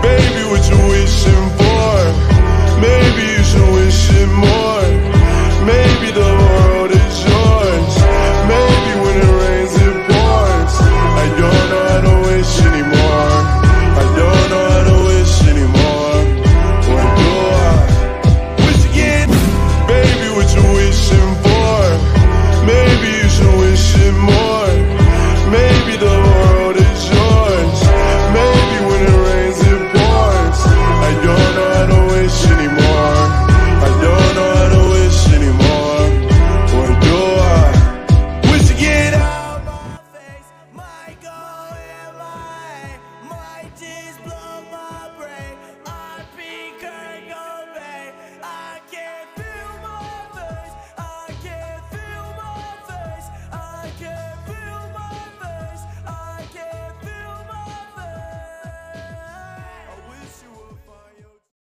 Baby, what you wishing for? Maybe you should wish it more. Maybe the world is yours. Maybe when it rains it pours. I don't know how to wish anymore. I don't know how to wish anymore. What do I? Wish again? Baby, what you wishing for? Maybe you should wish it more.